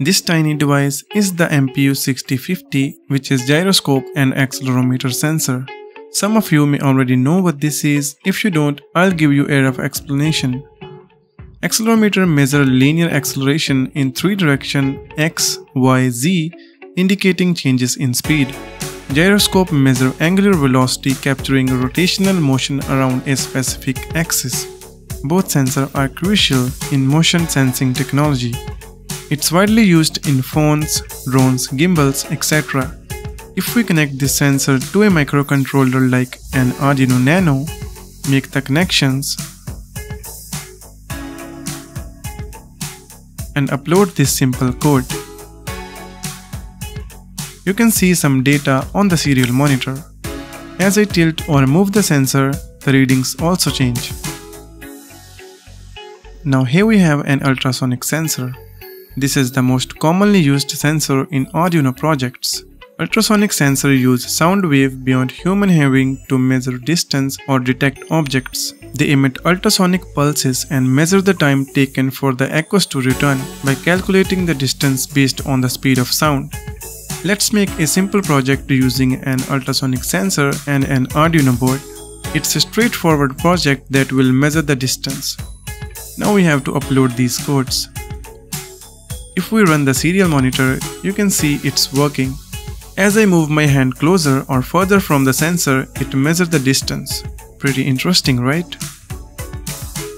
This tiny device is the MPU6050 which is gyroscope and accelerometer sensor. Some of you may already know what this is, if you don't, I'll give you a rough explanation. Accelerometer measure linear acceleration in three direction x, y, z indicating changes in speed. Gyroscope measure angular velocity capturing rotational motion around a specific axis. Both sensors are crucial in motion sensing technology. It's widely used in phones, drones, gimbals, etc. If we connect this sensor to a microcontroller like an Arduino Nano, make the connections, and upload this simple code. You can see some data on the serial monitor. As I tilt or move the sensor, the readings also change. Now here we have an ultrasonic sensor. This is the most commonly used sensor in Arduino projects. Ultrasonic sensor use sound wave beyond human hearing to measure distance or detect objects. They emit ultrasonic pulses and measure the time taken for the echoes to return by calculating the distance based on the speed of sound. Let's make a simple project using an ultrasonic sensor and an Arduino board. It's a straightforward project that will measure the distance. Now we have to upload these codes. If we run the serial monitor, you can see it's working. As I move my hand closer or further from the sensor, it measures the distance. Pretty interesting, right?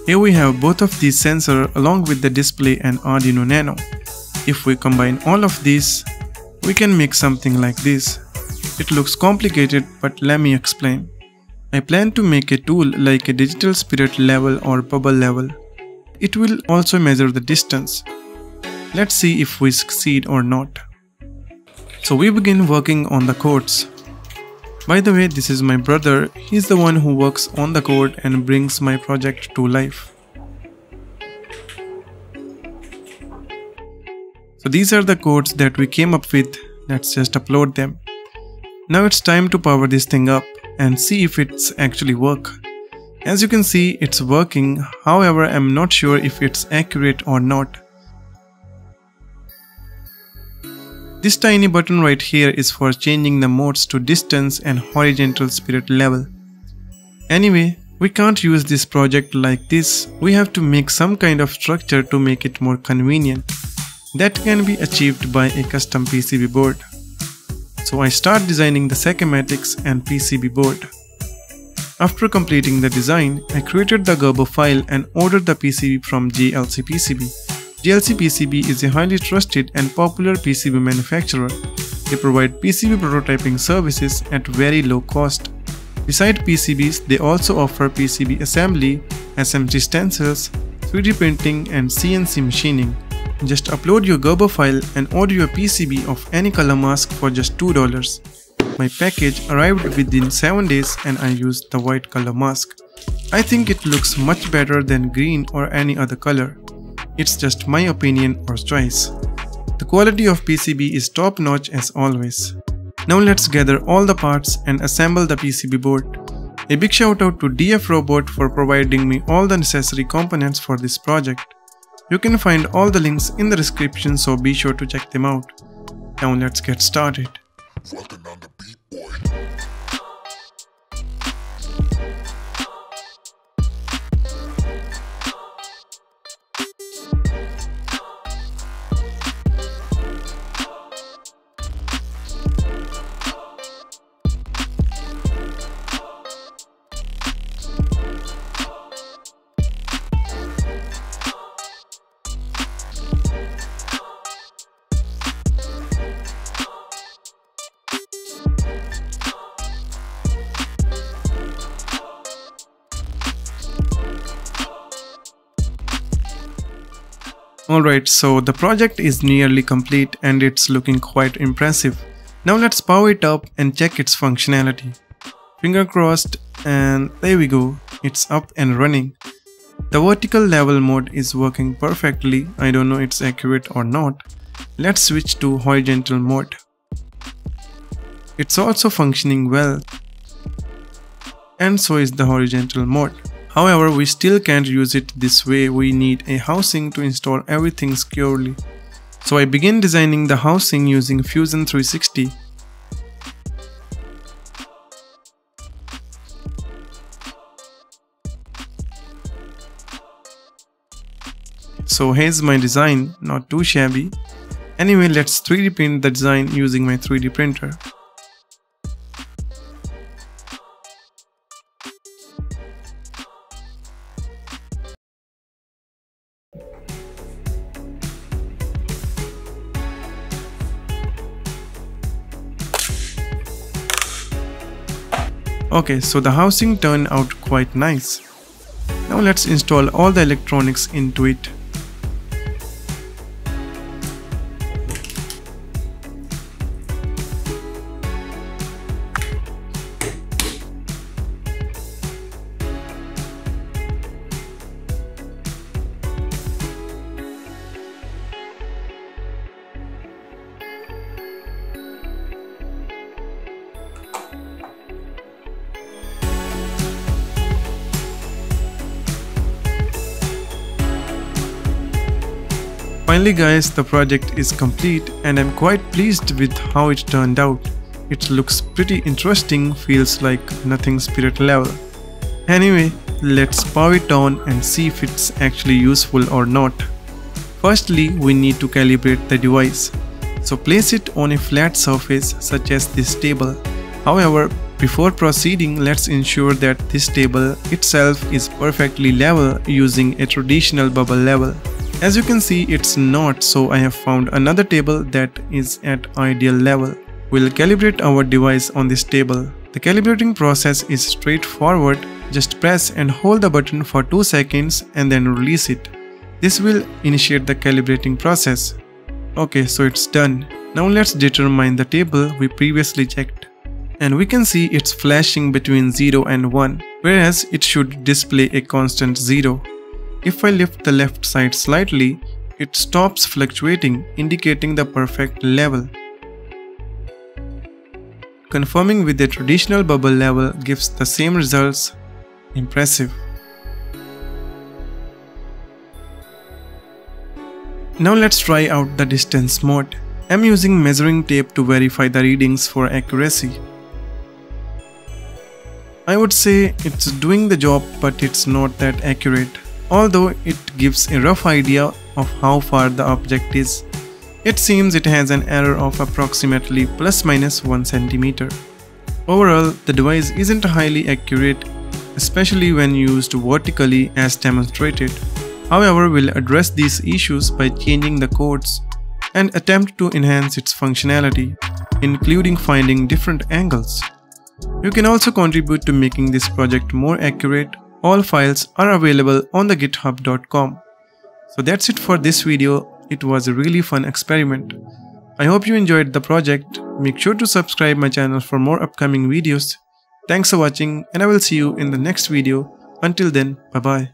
Here we have both of these sensors along with the display and Arduino Nano. If we combine all of these, we can make something like this. It looks complicated but let me explain. I plan to make a tool like a digital spirit level or bubble level. It will also measure the distance. Let's see if we succeed or not. So we begin working on the codes. By the way, this is my brother. He's the one who works on the code and brings my project to life. So these are the codes that we came up with. Let's just upload them. Now it's time to power this thing up and see if it's actually work. As you can see, it's working. However, I'm not sure if it's accurate or not. This tiny button right here is for changing the modes to distance and horizontal spirit level. Anyway, we can't use this project like this, we have to make some kind of structure to make it more convenient. That can be achieved by a custom PCB board. So I start designing the schematics and PCB board. After completing the design, I created the Gerber file and ordered the PCB from JLC PCB. JLC PCB is a highly trusted and popular PCB manufacturer. They provide PCB prototyping services at very low cost. Besides PCBs, they also offer PCB assembly, SMT stencils, 3D printing and CNC machining. Just upload your Gerber file and order your PCB of any color mask for just $2. My package arrived within 7 days and I used the white color mask. I think it looks much better than green or any other color. It's just my opinion or choice. The quality of PCB is top notch as always. Now let's gather all the parts and assemble the PCB board. A big shout out to DF Robot for providing me all the necessary components for this project. You can find all the links in the description so be sure to check them out. Now let's get started. Alright, so the project is nearly complete and it's looking quite impressive. Now let's power it up and check its functionality. Finger crossed and there we go, it's up and running. The vertical level mode is working perfectly, I don't know it's accurate or not. Let's switch to horizontal mode. It's also functioning well. And so is the horizontal mode. However, we still can't use it this way, we need a housing to install everything securely. So I begin designing the housing using Fusion 360. So here's my design, not too shabby. Anyway, let's 3D print the design using my 3D printer. Okay, so the housing turned out quite nice. Now let's install all the electronics into it. Finally guys, the project is complete and I'm quite pleased with how it turned out. It looks pretty interesting, feels like nothing spirit level. Anyway, let's power it on and see if it's actually useful or not. Firstly, we need to calibrate the device. So place it on a flat surface such as this table. However, before proceeding, let's ensure that this table itself is perfectly level using a traditional bubble level. As you can see it's not so I have found another table that is at ideal level. We'll calibrate our device on this table. The calibrating process is straightforward, just press and hold the button for 2 seconds and then release it. This will initiate the calibrating process. Okay, so it's done. Now let's determine the table we previously checked. And we can see it's flashing between 0 and 1, whereas it should display a constant 0. If I lift the left side slightly, it stops fluctuating, indicating the perfect level. Confirming with the traditional bubble level gives the same results. Impressive. Now let's try out the distance mode. I'm using measuring tape to verify the readings for accuracy. I would say it's doing the job but it's not that accurate although it gives a rough idea of how far the object is. It seems it has an error of approximately plus minus 1 cm. Overall, the device isn't highly accurate, especially when used vertically as demonstrated. However, we'll address these issues by changing the codes and attempt to enhance its functionality, including finding different angles. You can also contribute to making this project more accurate all files are available on the github.com. So that's it for this video. It was a really fun experiment. I hope you enjoyed the project. Make sure to subscribe my channel for more upcoming videos. Thanks for watching and I will see you in the next video. Until then, bye bye.